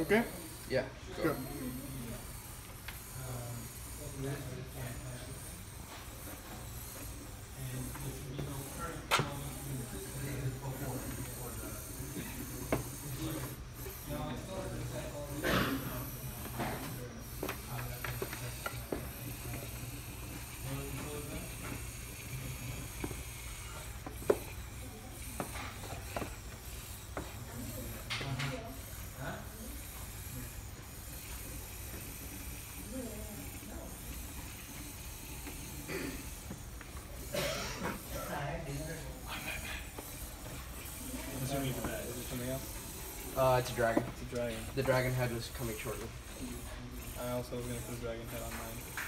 Okay? Yeah. Go. I'm um, assuming it's that. Is it something else? Uh, it's a dragon. It's a dragon. The dragon head was coming shortly. I also was gonna put a dragon head on mine. But no wings.